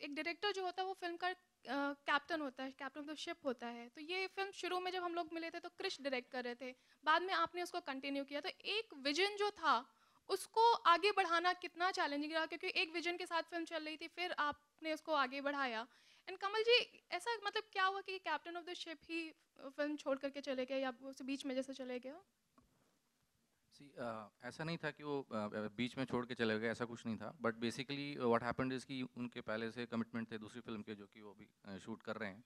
एक डायरेक्टर जो होता है वो फ़िल्म का कैप्टन होता है कैप्टन ऑफ़ द शिप होता है। तो ये फ़िल्म शुरू में जब हम लोग मिले थे तो क्रिश डायरेक्ट कर रहे थे। बाद में आपने उसको कंटिन्यू किया। तो एक विजन जो था, उसको आगे बढ़ाना कितना चैलेंजिंग रहा, क्योंकि एक विजन के साथ फ़िल्म चल रही थी, फिर आपने उसको आगे बढ़ाया। एंड कमल जी, ऐसा मतलब क्या हुआ कि कैप्टन ऑफ़ द शिप ही फ़िल्म छोड़ करके चले गए, या उस बीच में जैसे चले गए सी ऐसा नहीं था कि वो बीच में छोड़ के चले गए, ऐसा कुछ नहीं था। But basically what happen is कि उनके पहले से कमिटमेंट थे दूसरी फ़िल्म के, जो कि वो अभी शूट कर रहे हैं।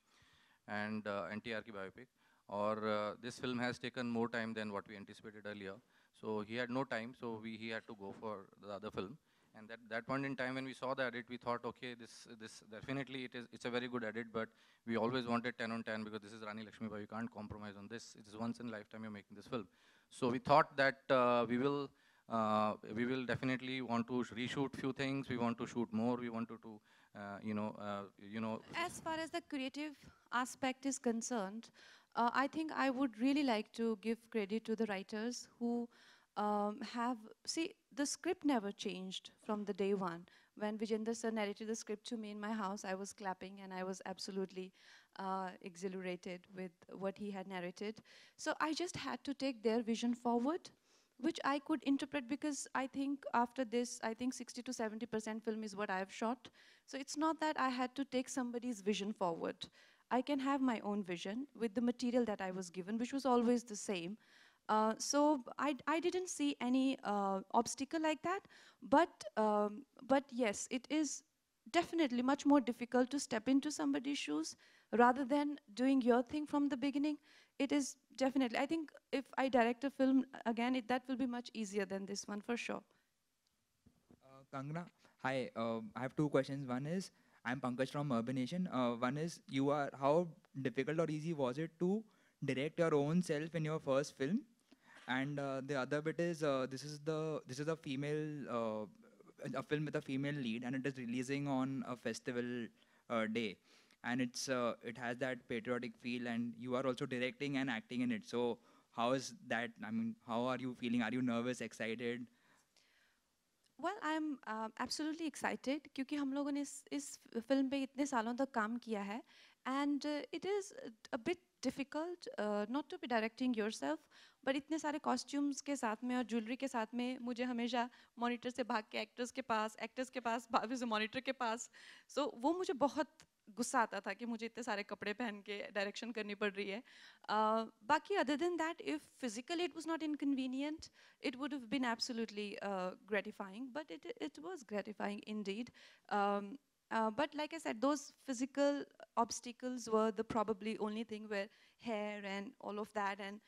एंड एन टी आर की बायोपिक और this film has taken more time than what we anticipated earlier so he had no time so we he had to go for the other film and that that point in time when we saw the edit we thought okay this this definitely it is it's a very good edit but we always wanted ten on ten because this is Rani Lakshmi Bai you can't compromise on this it is once in life time you making this film so we thought that uh, we will uh, we will definitely want to reshoot few things. We want to shoot more. We want to, to uh, you know, uh, you know. As far as the creative aspect is concerned, uh, I think I would really like to give credit to the writers who um, have, see, the script never changed from the day one. When Vijender sir narrated the script to me in my house, I was clapping and I was absolutely uh, exhilarated with what he had narrated. So I just had to take their vision forward, which I could interpret because I think after this, I think 60 to 70% film is what I have shot. So it's not that I had to take somebody's vision forward. I can have my own vision with the material that I was given, which was always the same. Uh, so I, I didn't see any uh, obstacle like that, but, um, but yes, it is definitely much more difficult to step into somebody's shoes rather than doing your thing from the beginning. It is definitely, I think if I direct a film again, it, that will be much easier than this one for sure. Uh, Kangana, hi, uh, I have two questions. One is, I'm Pankaj from Urban Nation. One is, you are, how difficult or easy was it to direct your own self in your first film? And uh, the other bit is, uh, this is the, this is a female uh, a film with a female lead and it is releasing on a festival uh, day and it's uh, it has that patriotic feel and you are also directing and acting in it so how is that i mean how are you feeling are you nervous excited well i'm uh, absolutely excited क्योंकि हम लोगों ने इस इस film पे इतने सालों तक काम किया है and uh, it is a bit not to not directing yourself but इतने सारे कॉस्ट्यूम्स के साथ में और ज्वेलरी के साथ में मुझे हमेशा monitor से भाग के actors के पास actors के पास भाभी से monitor के पास सो so वो मुझे बहुत गुस्सा आता था कि मुझे इतने सारे कपड़े पहन के डायरेक्शन करनी पड़ रही है। Uh, बाकी other than that if physically it was not inconvenient it would have been absolutely gratifying but it it was gratifying indeed uh, but like I said, those physical obstacles were the probably only thing where hair and all of that, and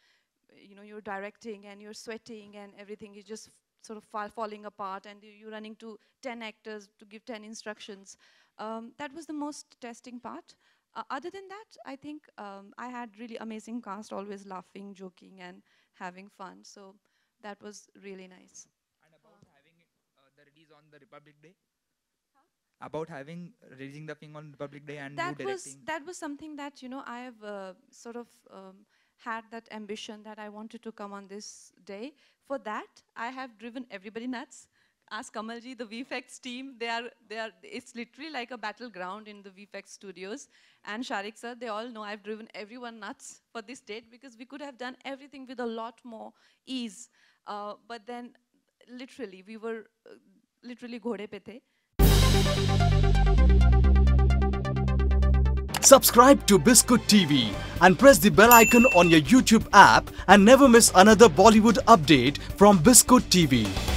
you know, you're directing and you're sweating and everything is just sort of fall falling apart, and you're running to 10 actors to give 10 instructions. Um, that was the most testing part. Uh, other than that, I think um, I had really amazing cast, always laughing, joking, and having fun. So that was really nice. And about having uh, the release on the Republic Day? About having raising the thing on Republic Day and that was that was something that you know I have uh, sort of um, had that ambition that I wanted to come on this day. For that, I have driven everybody nuts. Ask Kamalji, the VFX team, they are, they are, it's literally like a battleground in the VFX studios. And Sharik sir, they all know I've driven everyone nuts for this date because we could have done everything with a lot more ease. Uh, but then, literally, we were uh, literally ghode pe the. Subscribe to Biscoot TV and press the bell icon on your YouTube app and never miss another Bollywood update from Biscoot TV.